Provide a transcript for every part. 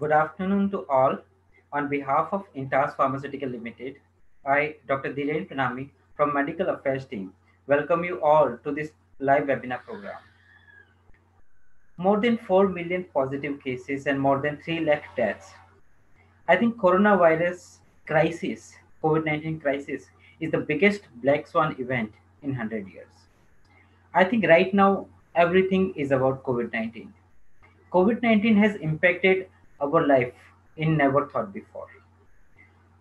Good afternoon to all. On behalf of Intas Pharmaceutical Limited, I, Dr. Dhiren Pranami from Medical Affairs team, welcome you all to this live webinar program. More than 4 million positive cases and more than 3 lakh deaths. I think coronavirus crisis, COVID-19 crisis, is the biggest black swan event in 100 years. I think right now everything is about COVID-19. COVID-19 has impacted our life in never thought before.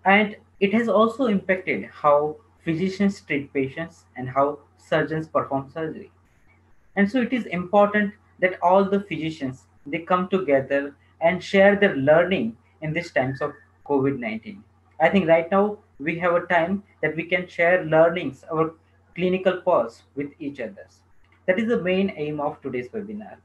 And it has also impacted how physicians treat patients and how surgeons perform surgery. And so it is important that all the physicians they come together and share their learning in these times of COVID-19. I think right now we have a time that we can share learnings, our clinical pulse with each other. That is the main aim of today's webinar.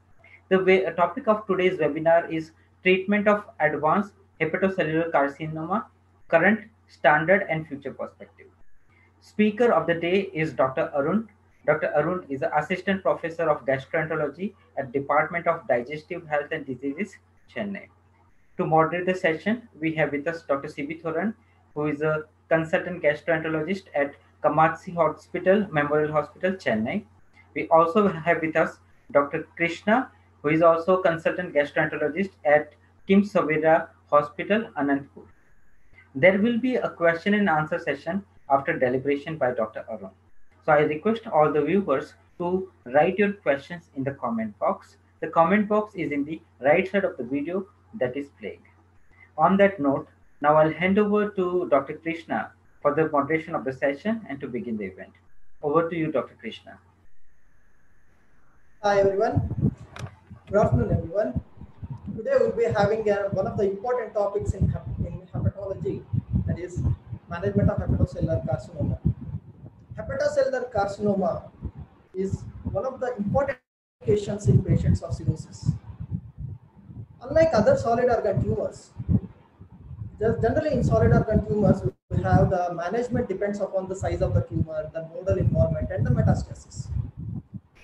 The way, uh, topic of today's webinar is treatment of advanced hepatocellular carcinoma, current, standard, and future perspective. Speaker of the day is Dr. Arun. Dr. Arun is an assistant professor of gastroenterology at Department of Digestive Health and Diseases, Chennai. To moderate the session, we have with us Dr. Sibi Thoran, who is a consultant gastroenterologist at Kamakshi Hospital, Memorial Hospital, Chennai. We also have with us Dr. Krishna, who is also consultant gastroenterologist at KIMS Saveera Hospital, Anantapur. There will be a question and answer session after deliberation by Dr. Arun. So I request all the viewers to write your questions in the comment box. The comment box is in the right side of the video that is playing. On that note, now I'll hand over to Dr. Krishna for the moderation of the session and to begin the event. Over to you, Dr. Krishna. Hi everyone. Good afternoon everyone. Today we'll be having uh, one of the important topics in, in hepatology that is management of hepatocellular carcinoma. Hepatocellular carcinoma is one of the important complications in patients of cirrhosis. Unlike other solid organ tumors, generally in solid organ tumors, we have the management depends upon the size of the tumor, the nodal involvement, and the metastasis.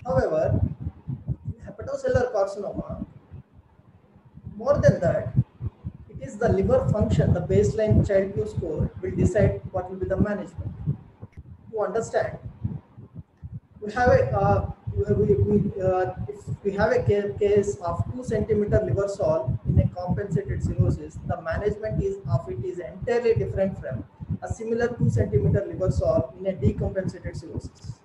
However, hepatocellular carcinoma, more than that, it is the liver function, the baseline Child-Pugh score will decide what will be the management. You understand, we have a uh, we, we, uh, if we have a case of 2 centimeter liver sol in a compensated cirrhosis, the management is of it is entirely different from a similar 2 centimeter liver sol in a decompensated cirrhosis.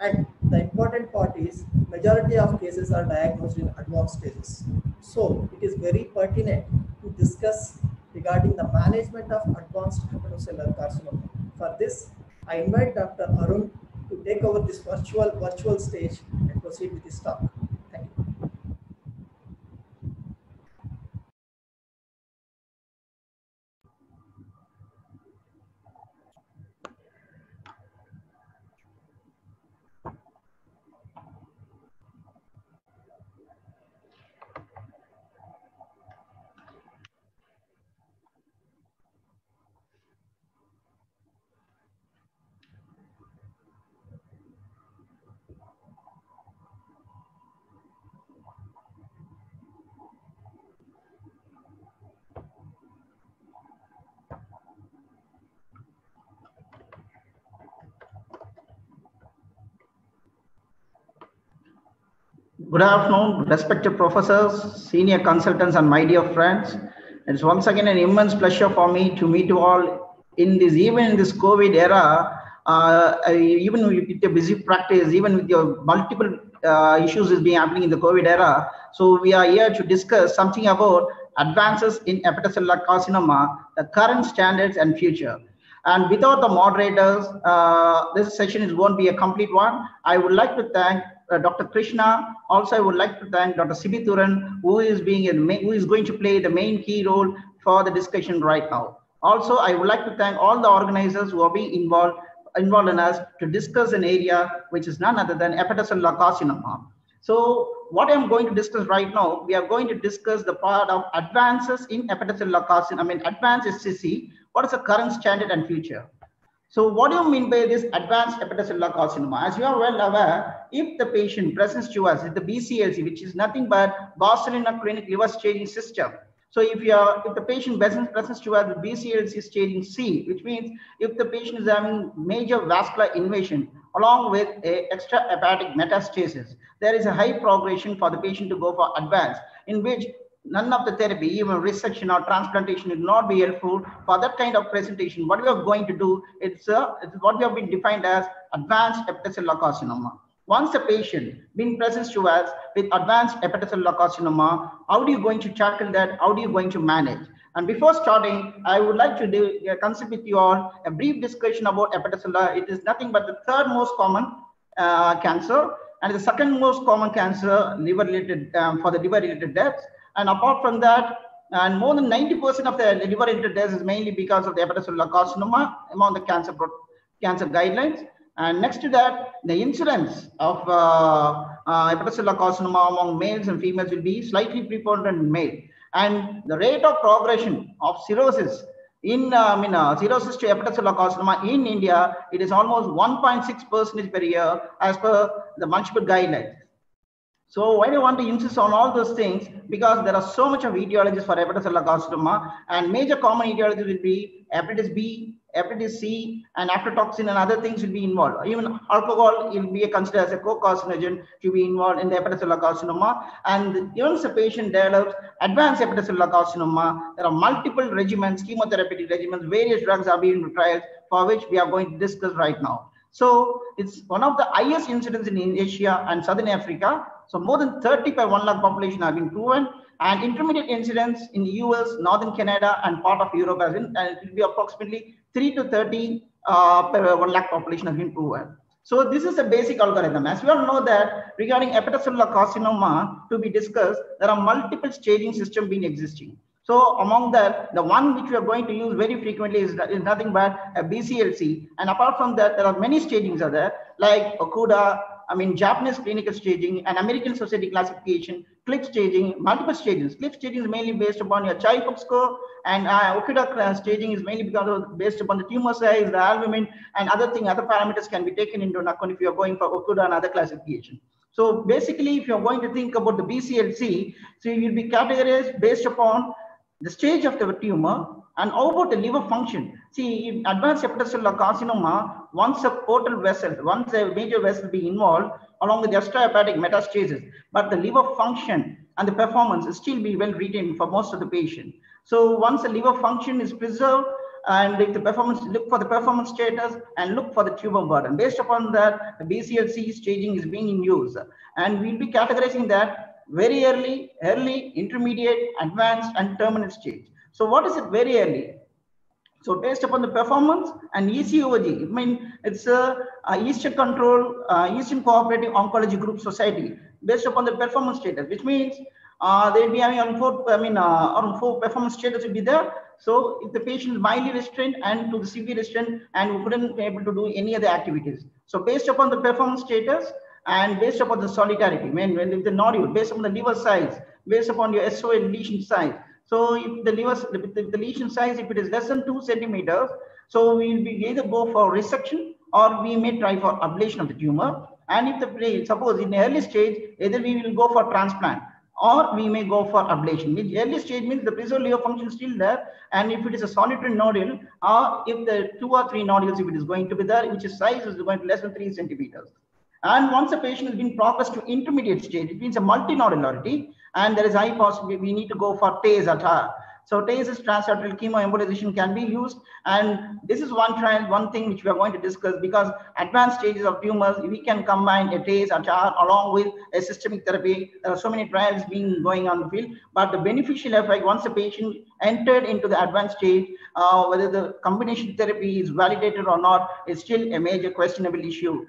And the important part is majority of cases are diagnosed in advanced stages. So it is very pertinent to discuss regarding the management of advanced hepatocellular carcinoma. For this, I invite Dr. Arun to take over this virtual virtual stage and proceed with his talk. Thank you. Good afternoon, respected professors, senior consultants, and my dear friends. It's once again an immense pleasure for me to meet you all in this, even in this COVID era, uh, even with your busy practice, even with your multiple uh, issues is being happening in the COVID era. So we are here to discuss something about advances in hepatocellular carcinoma, the current standards and future. And without the moderators, uh, this session is to be a complete one. I would like to thank uh, Dr. Krishna. Also, I would like to thank Dr. Sibi Thoran, who is being a, who is going to play the main key role for the discussion right now. Also, I would like to thank all the organizers who are being involved involved in us to discuss an area which is none other than hepatocellular carcinoma. So what I'm going to discuss right now, we are going to discuss the part of advances in hepatocellular carcinoma, I mean advanced HCC, what is the current standard and future. So what do you mean by this advanced hepatocellular carcinoma? As you are well aware, if the patient presents to us with the BCLC, which is nothing but Barcelona clinic liver staging system, So if you are, if the patient presents, to us with BCLC staging C, which means if the patient is having major vascular invasion along with a extra hepatic metastasis, there is a high progression for the patient to go for advanced, in which none of the therapy, even resection or transplantation, will not be helpful for that kind of presentation. What we are going to do, it's, uh, what we have been defined as advanced hepatocellular carcinoma. Once a patient being present to us with advanced hepatocellular carcinoma, how are you going to tackle that? How are you going to manage? And before starting, I would like to do, uh, consider with you all a brief discussion about hepatocellular. It is nothing but the third most common uh, cancer and the second most common cancer liver related um, for the liver related deaths. And apart from that, and more than 90% of the liver related deaths is mainly because of the hepatocellular carcinoma among the cancer, cancer guidelines. And next to that, the incidence of uh, uh, hepatocellular carcinoma among males and females will be slightly preponderant in male. And the rate of progression of cirrhosis in uh, uh, cirrhosis to hepatocellular carcinoma in India, it is almost 1.6 percentage per year as per the multiple guidelines. So why do you want to insist on all those things? Because there are so much of etiologies for hepatocellular carcinoma and major common etiologies will be hepatitis B, hepatitis C, and aflatoxin and other things will be involved. Even alcohol will be considered as a co-carcinogen to be involved in the hepatocellular carcinoma. And even if a patient develops advanced hepatocellular carcinoma, there are multiple regimens, chemotherapeutic regimens, various drugs are being tried for which we are going to discuss right now. So it's one of the highest incidents in Asia and Southern Africa. So more than 30 per 1 lakh population have been proven and intermediate incidence in the US, Northern Canada and part of Europe has been, and it will be approximately 3 to 30 uh, per 1 lakh population has been proven. So this is a basic algorithm. As we all know that regarding hepatocellular carcinoma to be discussed, there are multiple staging systems being existing. So among that, the one which we are going to use very frequently is, is nothing but a BCLC. And apart from that, there are many stagings are there, like Okuda, I mean, Japanese clinical staging and American society classification, CLIP staging, multiple stages. CLIP staging is mainly based upon your Child-Pugh score and uh, Okuda staging is mainly because of, based upon the tumor size, the albumin and other thing, other parameters can be taken into account if you are going for Okuda and other classification. So basically, if you're going to think about the BCLC, so you'll be categorized based upon the stage of the tumor, and how about the liver function? See, in advanced hepatocellular carcinoma, once a portal vessel, once a major vessel be involved, along with the extrahepatic metastasis, but the liver function and the performance still be well retained for most of the patient. So once the liver function is preserved, and if the performance, look for the performance status and look for the tumor burden. Based upon that, the BCLC staging is being in use. And we'll be categorizing that very early, early, intermediate, advanced, and terminal stage. So what is it very early? So based upon the performance and ECOG, I mean, it's a, a Eastern Control, uh, Eastern Cooperative Oncology Group Society, based upon the performance status, which means uh, they'll be having on four, I mean, uh, on four performance status will be there. So if the patient is mildly restrained and to the severe restraint and we couldn't be able to do any other activities. So based upon the performance status, and based upon the solidarity, when, when the nodule, based upon the liver size, based upon your SOA lesion size. So if the liver, the, the lesion size, if it is less than two centimeters, so we will be either go for resection or we may try for ablation of the tumor. And if the suppose in the early stage, either we will go for transplant or we may go for ablation. The early stage means the preserved function is still there. And if it is a solitary nodule, or if the two or three nodules, if it is going to be there, which is size is going to less than three centimeters. And once a patient has been progressed to intermediate stage, it means a multinodularity, and there is high possibility we need to go for TACE at her. So TACE is transarterial chemoembolization can be used. And this is one trial, one thing which we are going to discuss because advanced stages of tumors, we can combine a TACE at along with a systemic therapy. There are so many trials being going on the field, but the beneficial effect once a patient entered into the advanced stage, uh, whether the combination therapy is validated or not is still a major questionable issue.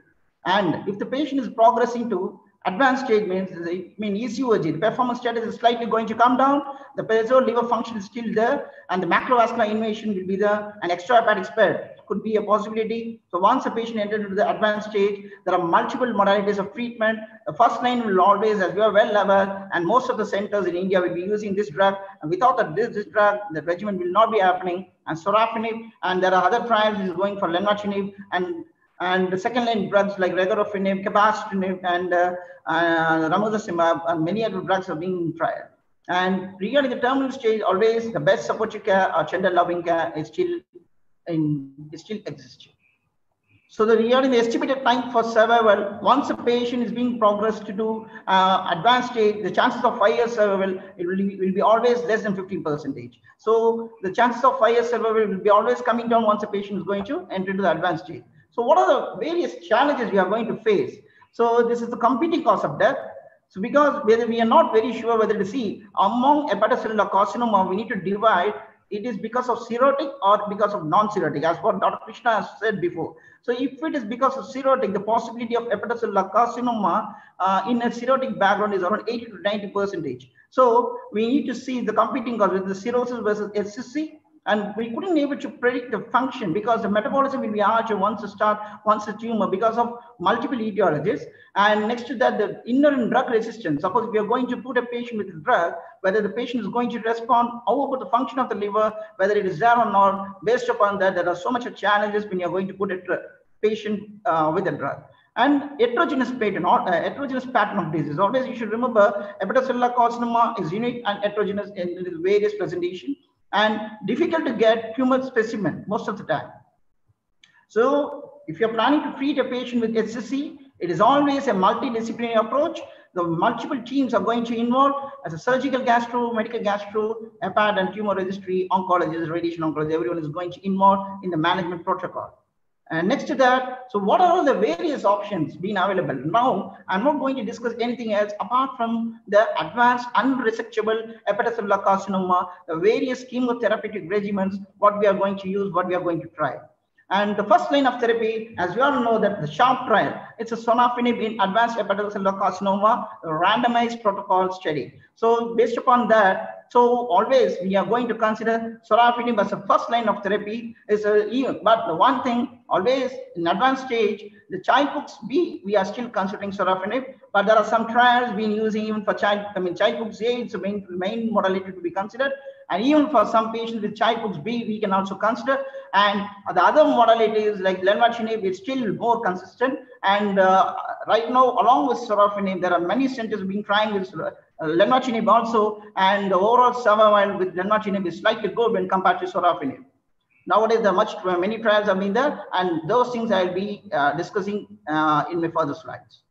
And if the patient is progressing to advanced stage means, I mean ECOG, the performance status is slightly going to come down, the basal liver function is still there, and the macrovascular invasion will be there, and extrahepatic spread could be a possibility. So once a patient enters into the advanced stage, there are multiple modalities of treatment. The first line will always, as we are well aware, and most of the centers in India will be using this drug. And without this, this drug, the regimen will not be happening. And sorafenib, and there are other trials is going for lenvatinib, and and the second line drugs like regorafenib, cabazitaxel, and uh, uh, and many other drugs are being tried. And regarding the terminal stage, always the best supportive care or gender loving care is still in is still existing. So the regarding the estimated time for survival, once a patient is being progressed to uh, advanced stage, the chances of five years survival it will be, will be always less than 15 percentage. So the chances of five years survival will be always coming down once a patient is going to enter into the advanced stage. So what are the various challenges we are going to face? So this is the competing cause of death. So because whether we are not very sure whether to see among hepatocellular carcinoma, we need to divide it is because of cirrhotic or because of non-cirrhotic, as what Dr. Krishna has said before. So if it is because of cirrhotic, the possibility of hepatocellular carcinoma uh, in a cirrhotic background is around 80 to 90 percentage. So we need to see the competing cause with the cirrhosis versus SCC and we couldn't able to predict the function because the metabolism will be larger once it start once the tumor because of multiple etiologies. And next to that the inherent drug resistance. Suppose we are going to put a patient with a drug whether the patient is going to respond how about the function of the liver whether it is there or not based upon that there are so much challenges when you're going to put a patient uh, with a drug. And heterogeneous pattern, uh, heterogeneous pattern of disease. Always you should remember hepatocellular carcinoma is unique and heterogeneous in various presentation and difficult to get human specimen most of the time. So if you're planning to treat a patient with HCC, it is always a multidisciplinary approach. The multiple teams are going to involve as a surgical gastro, medical gastro, hepat and tumor registry, oncologist, radiation oncologist, everyone is going to involve in the management protocol. And next to that, so what are all the various options being available? Now, I'm not going to discuss anything else apart from the advanced unresectable hepatocellular carcinoma, the various chemotherapeutic regimens, what we are going to use, what we are going to try. And the first line of therapy, as we all know that the SHARP trial, it's a sorafenib in advanced hepatocellular carcinoma, randomized protocol study. So based upon that, so always we are going to consider sorafenib as a first line of therapy. Is a, but the one thing always in advanced stage, the Child-Pugh B, we are still considering sorafenib, but there are some trials being using even for child, I mean Child-Pugh A, it's the main, main modality to be considered. And even for some patients with Child-Pugh B, we can also consider. And the other modalities like lenvatinib is still more consistent. And uh, right now, along with sorafenib, there are many centers being trying with uh, lenvatinib also, and the overall survival with lenvatinib is slightly good when compared to sorafenib. Nowadays, there are much many trials have been there, and those things I'll be uh, discussing uh, in my further slides.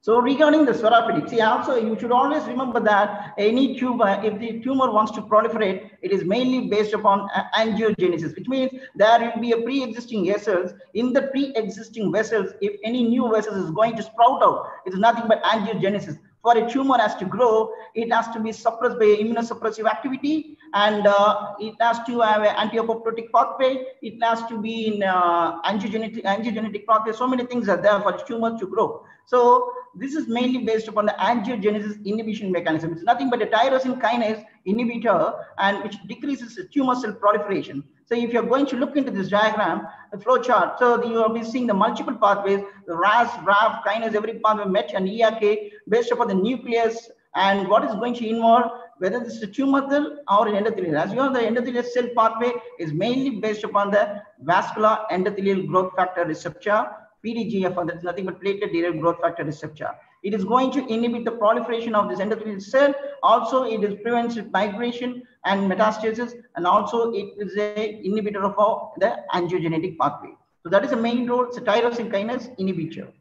So regarding the sorafenib, see also you should always remember that any tumor, if the tumor wants to proliferate, it is mainly based upon angiogenesis, which means there will be a pre-existing vessels. In the pre-existing vessels, if any new vessels is going to sprout out, it is nothing but angiogenesis for a tumor has to grow, it has to be suppressed by immunosuppressive activity and uh, it has to have an anti-apoptotic pathway. It has to be in uh, angiogenetic, angiogenetic pathway. So many things are there for the tumor to grow. So this is mainly based upon the angiogenesis inhibition mechanism. It's nothing but a tyrosine kinase inhibitor and which decreases the tumor cell proliferation. So if you're going to look into this diagram, the flow chart, so you will be seeing the multiple pathways, the RAS, RAF, kinase, every pathway MET and ERK based upon the nucleus and what is going to involve whether this is a tumor cell or an endothelial. As you know, the endothelial cell pathway is mainly based upon the vascular endothelial growth factor receptor, PDGF, and that's nothing but platelet derived growth factor receptor. It is going to inhibit the proliferation of this endothelial cell. Also, it is prevents migration and metastasis, and also it is a inhibitor of the angiogenetic pathway. So that is the main role. A tyrosine kinase inhibitor.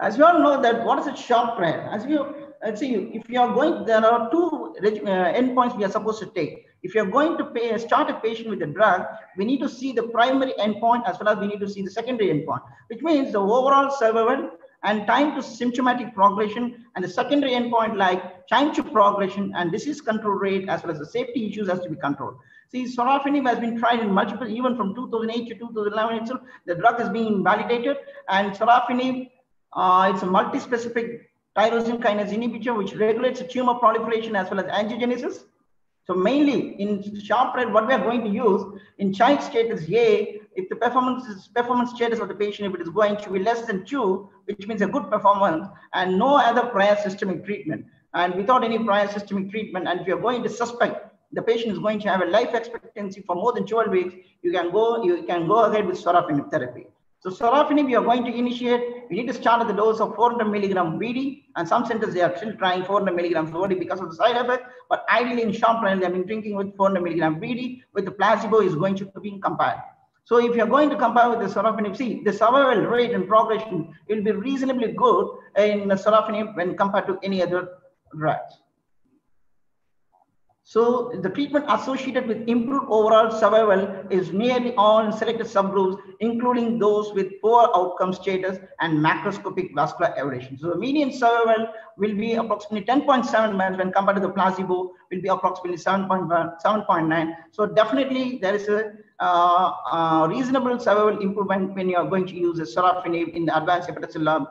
As we all know that what is a SHARP trial? As you let's see, if you are going, there are two uh, endpoints we are supposed to take. If you're going to pay, start a patient with a drug, we need to see the primary endpoint as well as we need to see the secondary endpoint, which means the overall survival and time to symptomatic progression and the secondary endpoint like time to progression and disease control rate as well as the safety issues has to be controlled. See, sorafenib has been tried in multiple, even from 2008 to 2011 itself, the drug has been validated and sorafenib, uh, it's a multi-specific tyrosine kinase inhibitor which regulates tumor proliferation as well as angiogenesis. So mainly in sharp red, what we are going to use in child status A, if the performance is performance status of the patient, if it is going to be less than two, which means a good performance and no other prior systemic treatment. And without any prior systemic treatment, and if you're going to suspect the patient is going to have a life expectancy for more than 12 weeks, you can go, you can go ahead with sorafenib therapy. So sorafenib, you are going to initiate we need to start at the dose of 400 milligram BD, and some centers they are still trying 400 milligrams only because of the side effect. But ideally, in short run, they've been drinking with 400 milligram BD with the placebo is going to be compared. So if you're going to compare with the sorafenib, see the survival rate and progression will be reasonably good in sorafenib when compared to any other drugs. So the treatment associated with improved overall survival is nearly all in selected subgroups, including those with poor outcome status and macroscopic vascular aberration. So the median survival will be approximately 10.7 months when compared to the placebo will be approximately 7.9. So definitely there is a uh, uh, reasonable survival improvement when you are going to use a sorafenib in the advanced hepatocellular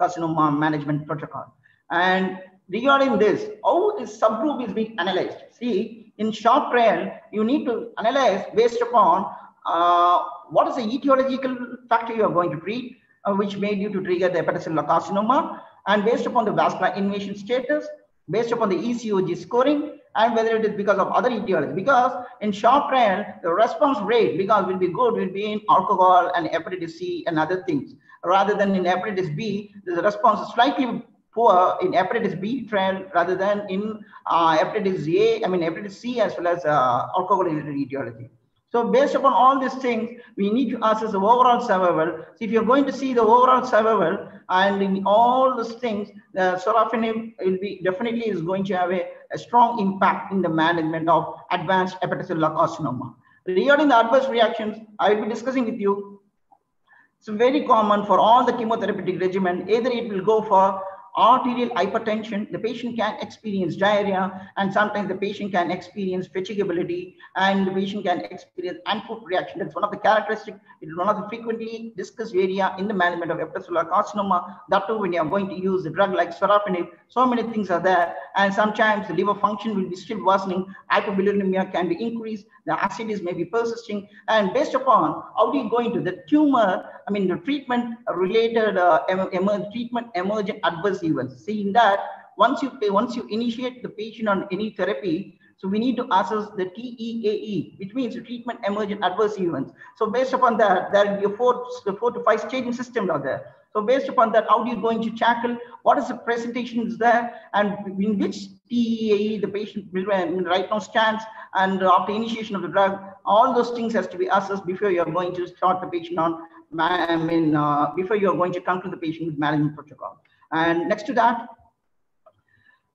carcinoma management protocol. And regarding this, how this subgroup is being analyzed. See, in short trial, you need to analyze based upon uh, what is the etiological factor you are going to treat, uh, which made you to trigger the hepatocellular carcinoma, and based upon the vascular invasion status, based upon the ECOG scoring, and whether it is because of other etiology. Because in short trial, the response rate, because will be good, will be in alcohol and hepatitis C and other things. Rather than in hepatitis B, the response is slightly poor in hepatitis B trial rather than in uh, hepatitis A, I mean hepatitis C as well as uh, alcohol-related etiology. So based upon all these things, we need to assess the overall survival. So if you're going to see the overall survival and in all these things, the sorafenib will be definitely is going to have a, a strong impact in the management of advanced hepatocellular carcinoma. Regarding the adverse reactions, I will be discussing with you. It's very common for all the chemotherapeutic regimen. Either it will go for arterial hypertension, the patient can experience diarrhea, and sometimes the patient can experience fatigability, and the patient can experience hand-foot reaction. That's one of the characteristics. It is one of the frequently discussed area in the management of hepatocellular carcinoma. That too, when you are going to use a drug like sorafenib, so many things are there, and sometimes the liver function will be still worsening. Hypobilirubinemia can be increased. The ascites may be persisting, and based upon how do you go into the tumor, I mean the treatment related uh, em treatment emergent adverse events. See in that once you once you initiate the patient on any therapy, so we need to assess the TEAE, which means treatment emergent adverse events. So based upon that, there will be a four, four to five staging system out there. So based upon that, how are you going to tackle? What is the presentation is there? And in which TEAE the patient will right now stands and after initiation of the drug, all those things has to be assessed before you're going to start the patient on, I mean, uh, before you're going to come to the patient with management protocol. And next to that,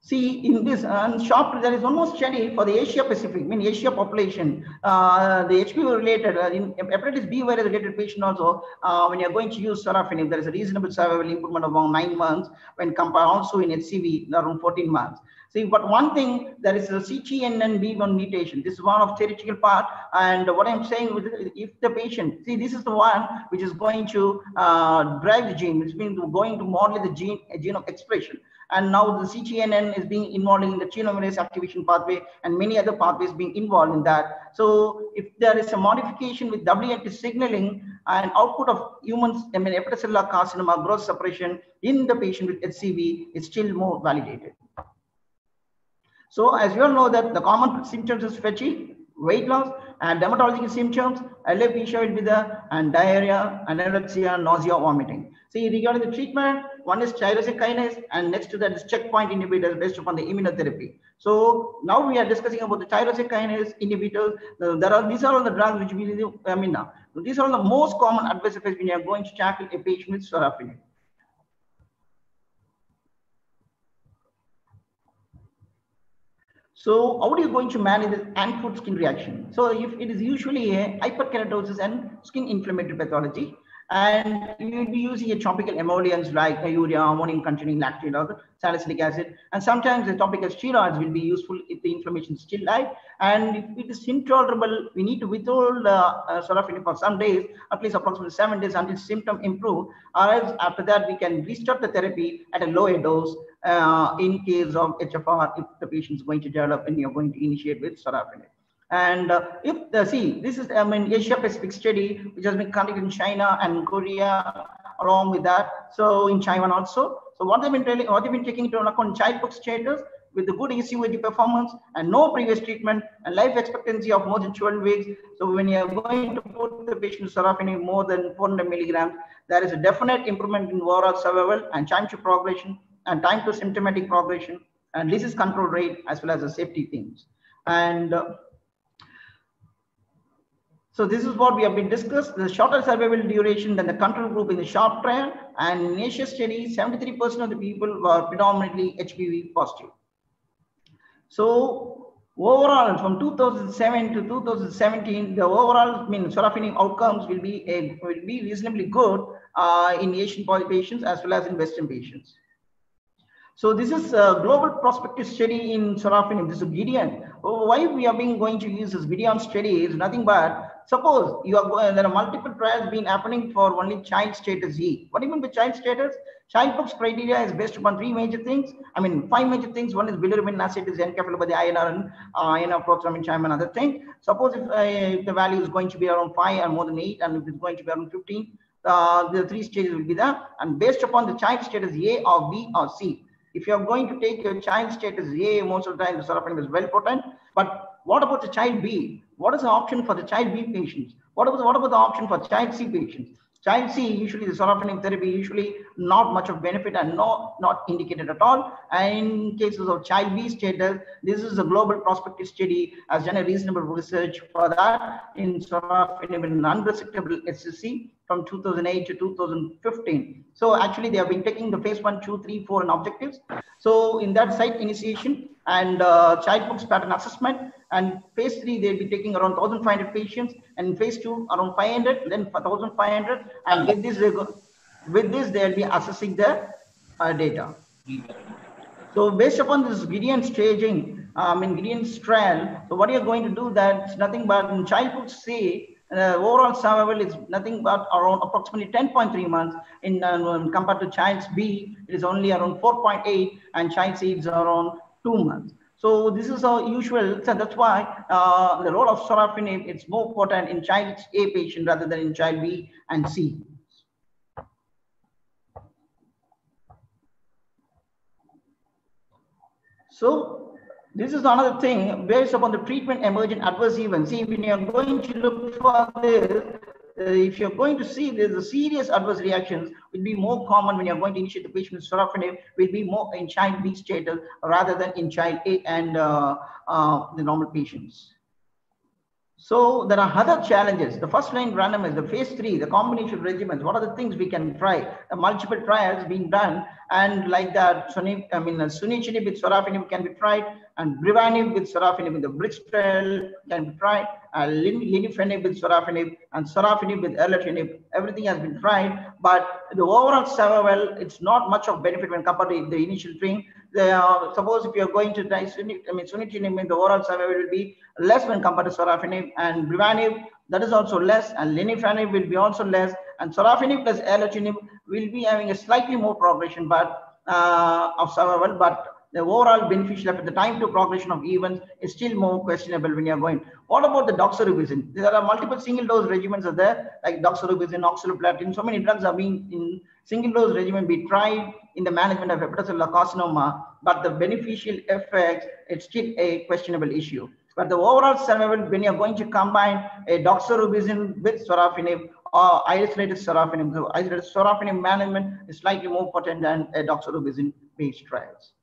See, in this uh, shop, there is one more study for the Asia Pacific, I mean Asia population, uh, the HBV related, uh, in hepatitis B virus related patient also, uh, when you're going to use sorafenib, there is a reasonable survival improvement of around nine months when compared also in HCV, around 14 months. See, but one thing, there is a CTNNB1 mutation. This is one of theoretical part. And what I'm saying, with if the patient, see, this is the one which is going to uh, drive the gene, which means going to model the gene, gene of expression. And now the CTNN is being involved in the telomerase activation pathway and many other pathways being involved in that. So if there is a modification with WNT signaling and output of humans, I mean, hepatocellular carcinoma growth suppression in the patient with HCV is still more validated. So as you all know that the common symptoms is fatigue, weight loss, and dermatological symptoms, alopecia will be there, and diarrhea, anorexia, nausea, vomiting. See, regarding the treatment, one is tyrosine kinase, and next to that is checkpoint inhibitors based upon the immunotherapy. So now we are discussing about the tyrosine kinase inhibitors. There are these are all the drugs which we, I mean, these are the most common adverse effects when you are going to tackle a patient with sorafenib. So how are you going to manage this hand-foot skin reaction? So if it is usually a hyperkeratosis and skin inflammatory pathology, and you will be using a topical emollients like urea, ammonium containing lactate or salicylic acid. And sometimes the topical steroids will be useful if the inflammation is still high. And if it is intolerable, we need to withhold uh, uh, sorafenib for some days, at least approximately seven days until symptom improve. Or else after that, we can restart the therapy at a lower dose uh, in case of HFR if the patient is going to develop and you're going to initiate with sorafenib. And uh, if the see, this is I mean Asia Pacific study which has been conducted in China and Korea along with that. So in Taiwan also. So what they've been telling, what they've been taking into account child childhood status with the good ECOG performance and no previous treatment and life expectancy of more than 12 weeks. So when you are going to put the patient sorafenib more than 400 milligrams, there is a definite improvement in overall survival and time to progression and time to symptomatic progression and disease control rate as well as the safety things. And uh, so this is what we have been discussed, the shorter survival duration than the control group in the SHARP trial and in Asia study, 73% of the people were predominantly HBV positive. So overall from 2007 to 2017, the overall I mean, sorafenib outcomes will be, a, will be reasonably good uh, in Asian patients as well as in Western patients. So this is a global prospective study in sorafenib. This is Gideon. Why we are being going to use this Gideon study is nothing but suppose you are there are multiple trials been happening for only child status E. What do you mean by child status? Child box criteria is based upon three major things. I mean, five major things. One is bilirubin acid, is encapsulated by the INR and uh, INR prothrombin chime, another thing. Suppose if, uh, if, the value is going to be around five and more than eight, and if it's going to be around 15, uh, the three stages will be there. And based upon the child status A or B or C, if you're going to take your child status A, most of the time the sorafenib is well potent. But what about the child B? What is the option for the child B patients? What about, what about the option for child C patients? Child C, usually the sorafenib therapy, usually not much of benefit and no, not indicated at all. And in cases of child B status, this is a global prospective study has done a reasonable research for that in sorafenib in unresectable SSC from 2008 to 2015. So actually they have been taking the phase one, two, three, four and objectives. So in that site initiation and uh, child books pattern assessment and phase three, they'll be taking around 1,500 patients and phase two around 500, then 1,500 and with this, with this they'll be assessing the uh, data. So based upon this Gideon staging, um, in Gideon's trial, so what you're going to do that's nothing but in child box C, uh, overall survival is nothing but around approximately 10.3 months in uh, compared to child's B, it is only around 4.8 and child C is around two months. So this is our usual, so that's why uh, the role of sorafenib is more important in child A patient rather than in child B and C. So this is another thing based upon the treatment emergent adverse events. See, when you're going to look for uh, if you're going to see there's a serious adverse reactions will be more common when you're going to initiate the patient with sorafenib will be more in child B status rather than in child A and uh, uh, the normal patients. So there are other challenges. The first line random is the phase three, the combination regimens. What are the things we can try? The multiple trials being done, and like that, Sunni, I mean, sunitinib with sorafenib can be tried, and brivanib with sorafenib in the BRISK trial can be tried, and linifanib with sorafenib, and sorafenib with erlotinib. Everything has been tried, but the overall survival, it's not much of benefit when compared to the initial thing. Uh, suppose if you're going to sunit, I mean, sunitinib, the overall survival will be less when compared to sorafenib and brivanib, that is also less, and linifanib will be also less, and sorafenib plus erlotinib will be having a slightly more progression but uh, of survival, but the overall beneficial effect, the time to progression of events is still more questionable when you're going. What about the doxorubicin? There are multiple single dose regimens are there, like doxorubicin, oxaliplatin, so many drugs are being in single dose regimen be tried in the management of hepatocellular carcinoma, but the beneficial effects, it's still a questionable issue. But the overall survival, when you're going to combine a doxorubicin with sorafenib or isolated sorafenib, so isolated sorafenib management is slightly more potent than a doxorubicin based trials.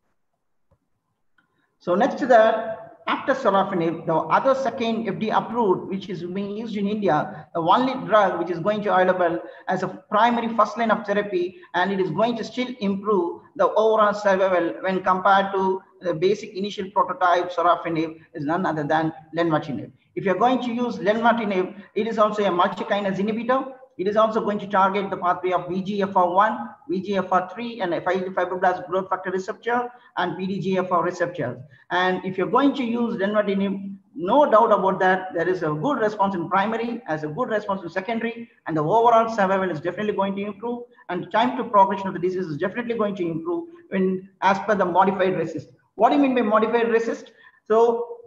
So next to that, after sorafenib, the other second FDA approved, which is being used in India, the only drug which is going to available as a primary first line of therapy, and it is going to still improve the overall survival when compared to the basic initial prototype sorafenib is none other than lenvatinib. If you're going to use lenvatinib, it is also a multi-kinase inhibitor, it is also going to target the pathway of VEGFR1, VEGFR3, and fibroblast growth factor receptor and PDGFR receptors. And if you're going to use lenvatinib, no doubt about that, there is a good response in primary, as a good response in secondary, and the overall survival is definitely going to improve, and time to progression of the disease is definitely going to improve when, as per the modified RECIST. What do you mean by modified RECIST? So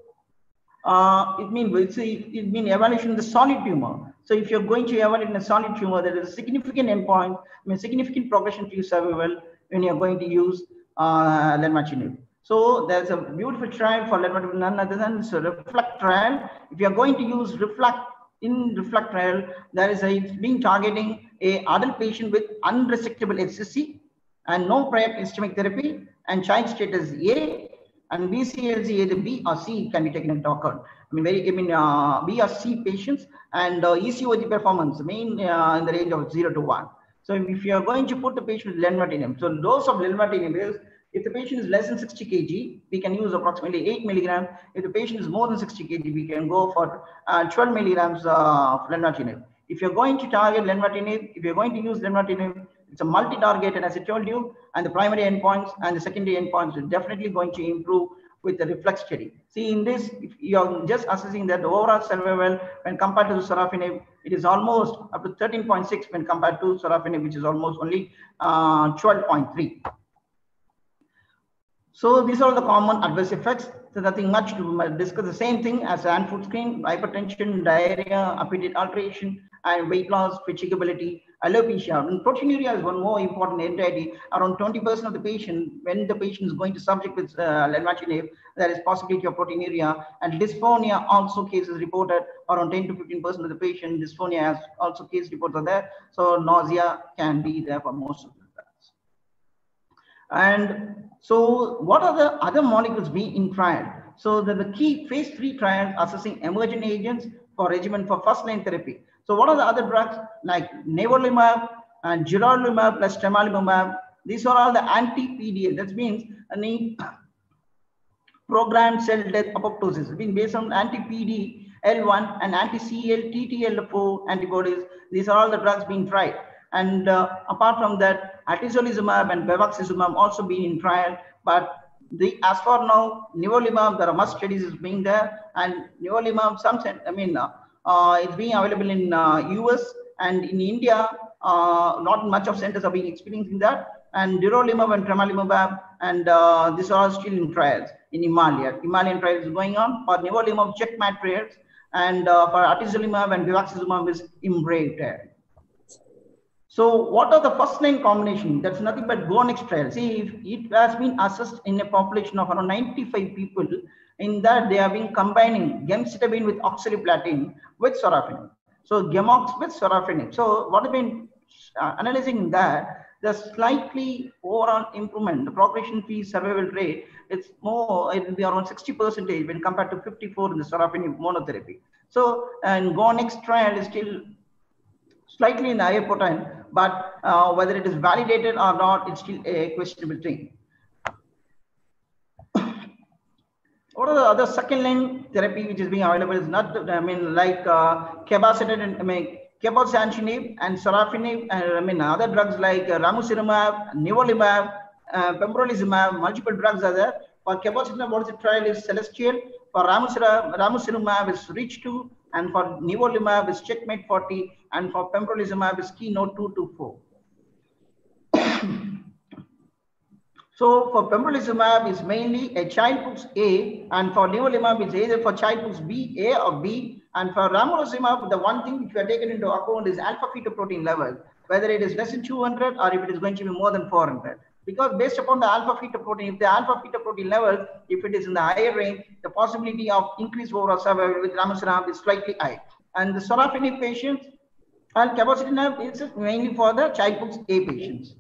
uh, it means it means evaluation of the solid tumor. So if you're going to evaluate in a solid tumor, there is a significant endpoint, I mean, significant progression to survival when you're going to use uh, lenvatinib. So there's a beautiful trial for lenvatinib, none other than the reflect trial. If you're going to use reflect in reflect trial, there is a being targeting a adult patient with unresectable HCC and no prior systemic therapy and child status A and BCLC either B or C can be taken into account. I mean, very, I mean, uh, B C patients and uh, ECOG performance mean uh, in the range of zero to one. So if you are going to put the patient with lenvatinib, so dose of lenvatinib is if the patient is less than 60 kg, we can use approximately 8 milligram. If the patient is more than 60 kg, we can go for uh, 12 milligrams of lenvatinib. If you're going to target lenvatinib, if you're going to use lenvatinib, it's a multi-target, and as I told you, and the primary endpoints and the secondary endpoints are definitely going to improve with the reflect study. See, in this, if you're just assessing that the overall survival when compared to the sorafenib, it is almost up to 13.6 when compared to sorafenib, which is almost only uh, 12.3. So these are the common adverse effects. So nothing much to discuss. The same thing as hand-foot screen, hypertension, diarrhea, appetite alteration, and weight loss, fatigability, alopecia. And proteinuria is one more important entity. Around 20% of the patient, when the patient is going to subject with uh, lenvatinib, there is possibility of proteinuria. And dysphonia also cases reported around 10 to 15% of the patient. Dysphonia has also case reports are there. So nausea can be there for most of the them. And so what are the other molecules being in trial? So the, the key phase three trials assessing emergent agents for regimen for first line therapy. So what are the other drugs like nivolumab and girarlimab plus tremelimumab? These are all the anti-PDL. That means any programmed cell death apoptosis being based on anti-PD-L1 and anti-CL-TTL4 antibodies. These are all the drugs being tried. And uh, apart from that, atezolizumab and bevacizumab also being in trial. But the as for now, nivolumab, there are much studies being there, and nivolumab, some I mean, uh, it's being available in US uh, and in India. Uh, not much of centers are being experiencing that. And durvalumab and tremelimumab, and uh, these are still in trials in Himalaya. Himalayan trials going on for nivolumab checkmate trials, and for atezolizumab and bevacizumab is IMbrave trial. So what are the first line combination? That's nothing but GoNext trial. See, if it has been assessed in a population of around 95 people, in that they have been combining gemcitabine with oxaliplatin with sorafenib. So gemox with sorafenib. So what have been uh, analyzing that, the slightly overall improvement, the progression-free survival rate, it's more, it will be around 60 percentage when compared to 54 in the sorafenib monotherapy. So, and GoNext trial is still slightly in the higher potent, but uh, whether it is validated or not, it's still a questionable thing. what are the other second line therapy which is being available is not, I mean, like uh, cabazitaxel, I mean, cabozantinib and sorafenib, and I mean, other drugs like uh, ramucirumab, nivolumab, uh, pembrolizumab, multiple drugs are there. For cabozantinib, what is the trial is Celestial. For ramucirumab is reached 2 and for nivolumab is checkmate 40, and for pembrolizumab is keynote 224. so for pembrolizumab is mainly a Child-Pugh A, and for nivolumab is either for Child-Pugh B, A or B, and for ramucirumab, the one thing which we are taken into account is alpha fetoprotein level, whether it is less than 200 or if it is going to be more than 400 because based upon the alpha fetoprotein, if the alpha fetoprotein level, if it is in the higher range, the possibility of increased overall survival with ramucirumab is slightly high. And the sorafenib patients and cabozantinib is mainly for the Child-Pugh A patients.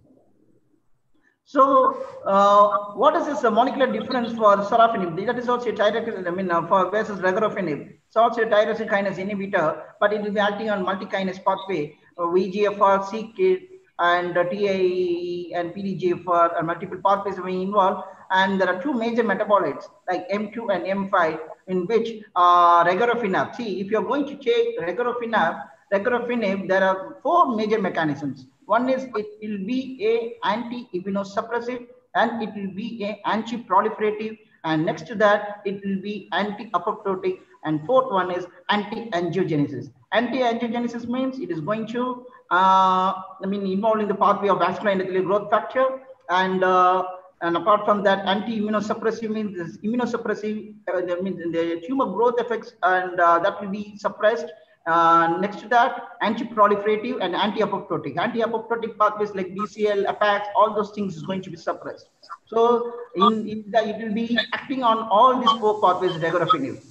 So, uh, what is this molecular difference for sorafenib? That is also a tyrosine, I mean, uh, for versus regorafenib. It's also a tyrosine kinase inhibitor, but it will be acting on multi-kinase pathway, uh, VEGFR, c-KIT, and uh, TAE and PDGFR and multiple pathways being involved. And there are two major metabolites like M2 and M5 in which uh, regorafenib. See, if you're going to take regorafenib, regorafenib, there are four major mechanisms. One is it will be a anti-immunosuppressive and it will be a anti-proliferative and next to that it will be anti-apoptotic and fourth one is anti-angiogenesis. Anti-angiogenesis means it is going to I mean, involved in the pathway of vascular endothelial growth factor. And, uh, and apart from that, anti-immunosuppressive means immunosuppressive, uh, that means the tumor growth effects, and uh, that will be suppressed. Uh, next to that, anti-proliferative and anti-apoptotic. Anti-apoptotic pathways like BCL, APAX, all those things is going to be suppressed. So in, in the, it will be acting on all these four pathways regorafenib.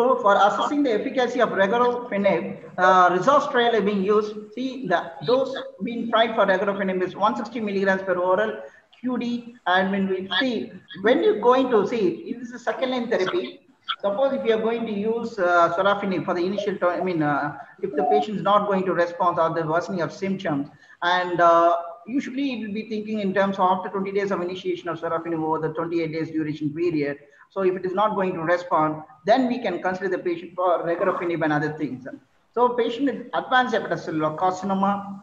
So for assessing the efficacy of regorafenib, uh, RESORCE trial is being used. See the dose being tried for regorafenib is 160 milligrams per oral QD. And when we see, when you're going to see, this is second line therapy, suppose if you are going to use uh, sorafenib for the initial, term, I mean, uh, if the patient is not going to respond or the worsening of symptoms, and uh, usually it will be thinking in terms of after 20 days of initiation of sorafenib over the 28 days duration period. So if it is not going to respond, then we can consider the patient for regorafenib and other things. So patient with advanced hepatocellular carcinoma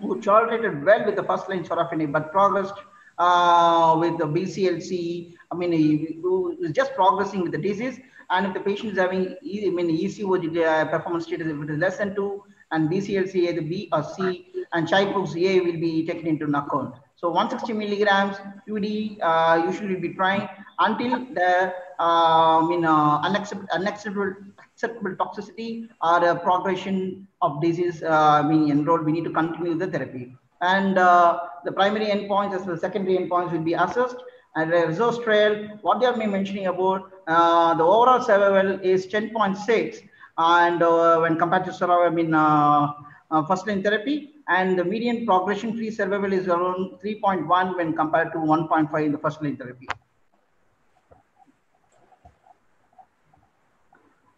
who tolerated well with the first line sorafenib but progressed uh, with the BCLC, I mean, who is just progressing with the disease. And if the patient is having, I mean, ECO uh, performance status, if it is less than two, and BCLC either B or C, and Child-Pugh A will be taken into account. So 160 milligrams QD uh, usually be trying until the uh, I mean, uh, unacceptable, acceptable toxicity or a progression of disease uh, being enrolled. We need to continue the therapy. And uh, the primary endpoints as well as secondary endpoints will be assessed. And the RESORCE trial, what they are mentioning about uh, the overall survival is 10.6 and uh, when compared to survival, I mean, first line therapy and the median progression free survival is around 3.1 when compared to 1.5 in the first line therapy.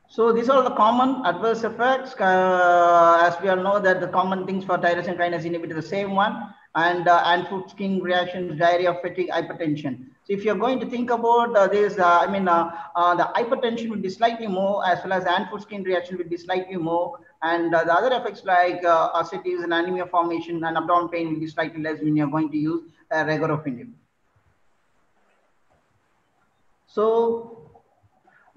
So these are the common adverse effects. Uh, as we all know that the common things for tyrosine kinase inhibitor, the same one, and uh, hand-foot skin reactions, diarrhea, fatigue, hypertension. So if you're going to think about uh, this, uh, I mean, uh, uh, the hypertension will be slightly more, as well as the food skin reaction will be slightly more, and uh, the other effects like uh, ascites and anemia formation and abdominal pain will be slightly less when you're going to use uh, regorafenib. So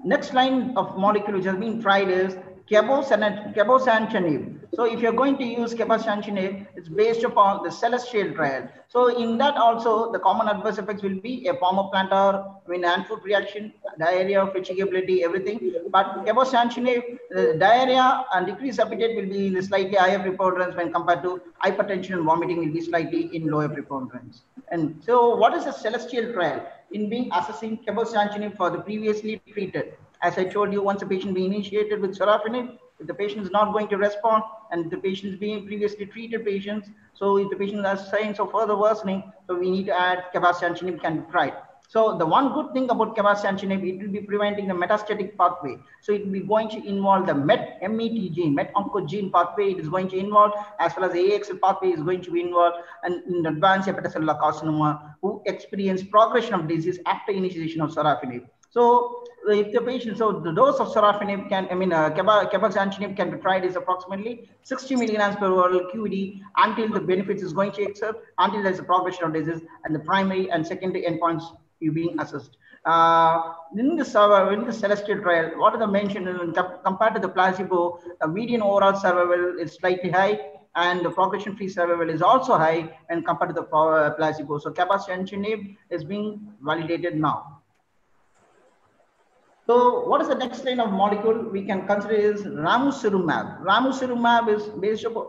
next line of molecule which has been tried is cabozantinib. So if you're going to use cabozantinib, it's based upon the celestial trial. So in that also, the common adverse effects will be a palmoplantar, I mean, hand-foot reaction, diarrhea, fatigability, everything. But cabozantinib, the diarrhea and decreased appetite will be in slightly higher preponderance when compared to hypertension and vomiting will be slightly in lower preponderance. And so what is a celestial trial? In being assessing cabozantinib for the previously treated. As I told you, once a patient be initiated with sorafenib, if the patient is not going to respond and the patient is being previously treated patients, so if the patient has signs of further worsening, so we need to add cabozantinib can be tried. So the one good thing about cabozantinib, it will be preventing the metastatic pathway. So it will be going to involve the MET, MET gene, MET oncogene pathway. It is going to involve as well as the AXL pathway is going to be involved and in advanced hepatocellular carcinoma who experience progression of disease after initiation of sorafenib. So if the patient, so the dose of sorafenib can, I mean, uh, cabozantinib can be tried is approximately 60 milligrams per oral QD until the benefits is going to exert, until there's a progression of disease and the primary and secondary endpoints you being assessed. Uh, in the survival, in the celestial trial, what are the mentioned compared to the placebo, the median overall survival is slightly high and the progression-free survival is also high and compared to the uh, placebo. So cabozantinib is being validated now. So what is the next line of molecule we can consider is ramucirumab. Ramucirumab is based upon,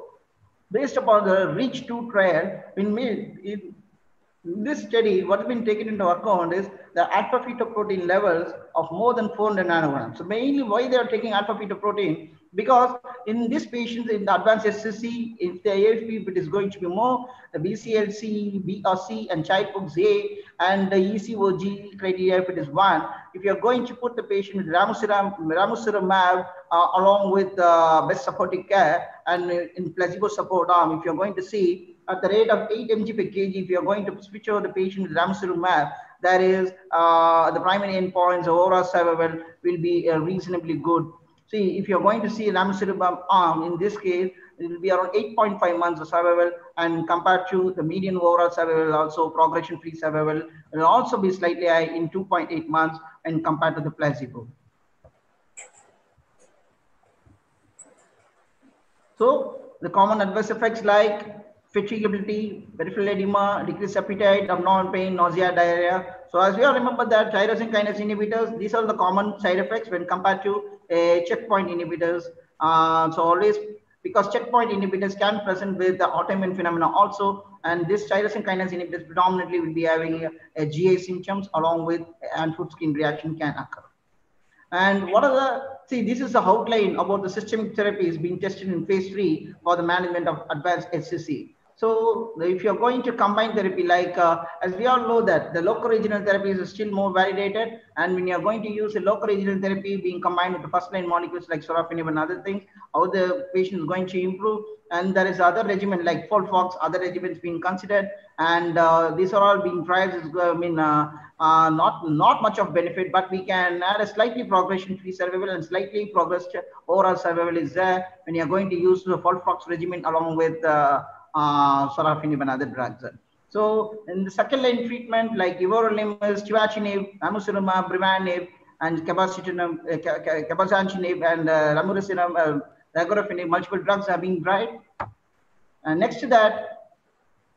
based upon the REACH2 trial. In, in this study, what has been taken into account is the alpha fetoprotein levels of more than 400 nanograms. So mainly why they are taking alpha fetoprotein because in these patients in the advanced SCC, if the AFP it is going to be more, the BCLC, BRC, and Child-Pugh A, and the ECOG criteria if it is one, if you're going to put the patient with ramucirumab, uh, along with uh, best supportive care and in placebo support arm, if you're going to see at the rate of 8 mg per kg, if you're going to switch over the patient with ramucirumab, that is uh, the primary endpoints, of overall survival will be uh, reasonably good. See, if you're going to see ramucirumab arm, in this case, it will be around 8.5 months of survival and compared to the median overall survival, also progression-free survival will also be slightly high in 2.8 months and compared to the placebo. So the common adverse effects like fatigability, peripheral edema, decreased appetite, abdominal pain, nausea, diarrhea. So as we all remember that tyrosine kinase inhibitors, these are the common side effects when compared to a checkpoint inhibitors. Uh, so always because checkpoint inhibitors can present with the autoimmune phenomena also, and this tyrosine kinase inhibitors predominantly will be having a, a GI symptoms along with hand-foot skin reaction can occur. And what are the, see, this is the outline about the systemic therapies being tested in phase three for the management of advanced HCC. So if you're going to combine therapy, like uh, as we all know that the local regional therapy is still more validated. And when you're going to use a local regional therapy being combined with the first line molecules like sorafenib and other things, how the patient is going to improve. And there is other regimen like FOLFOX, other regimens being considered. And uh, these are all being tried. I mean, uh, uh, not not much of benefit, but we can add a slightly progression-free survival and slightly progressed overall survival is there when you're going to use the FOLFOX regimen along with uh. So in the second line treatment like everolimus, tivantinib, ramucirumab, brivanib, and cabozantinib, uh, and uh, ramucirumab, uh, multiple drugs are being tried. And next to that,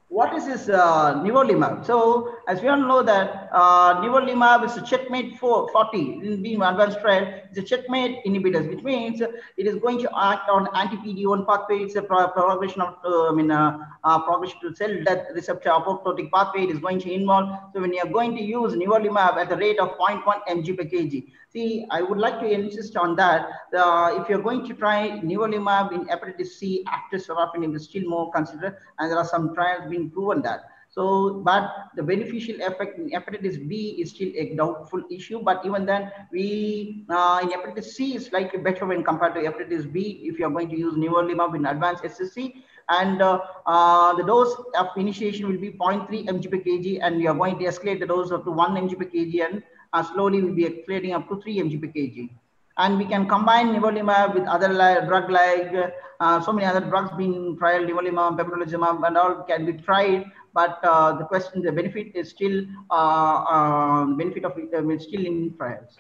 what is this uh, nivolumab? So as we all know that uh, nivolumab is a checkmate for 40 in being advanced trial. It's a checkmate inhibitors, which means it is going to act on anti-PD-1 pathway. It's a pro progression of, uh, I mean, uh, uh, progression to cell death receptor apoptotic pathway. It is going to involve. So when you are going to use nivolumab at the rate of 0.1 mg per kg, See, I would like to insist on that. Uh, if you're going to try nivolumab in hepatitis C after sorafenib is still more considered, and there are some trials being proven that. So, but the beneficial effect in hepatitis B is still a doubtful issue. But even then, we uh, in hepatitis C is slightly better when compared to hepatitis B. If you are going to use nivolumab in advanced SSC, and uh, uh, the dose of initiation will be 0.3 mg per kg, and we are going to escalate the dose up to 1 mg per kg, and uh, slowly will be escalating up to 3 mg per kg. And we can combine nivolumab with other drug like uh, so many other drugs being tried, nivolumab, pembrolizumab, and all can be tried. But uh, the question, the benefit is still uh, uh, benefit of it is still in trials.